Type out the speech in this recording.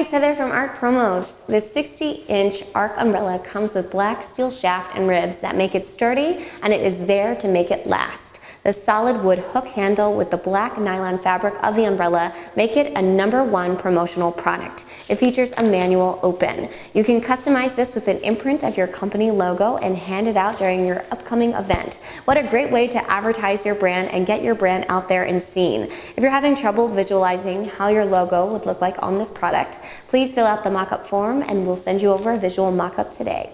it's Heather from ArtPromos. This 60 inch Arc umbrella comes with black steel shaft and ribs that make it sturdy and it is there to make it last. The solid wood hook handle with the black nylon fabric of the umbrella make it a number one promotional product. It features a manual open. You can customize this with an imprint of your company logo and hand it out during your upcoming event. What a great way to advertise your brand and get your brand out there and seen. If you're having trouble visualizing how your logo would look like on this product, please fill out the mock-up form and we'll send you over a visual mock-up today.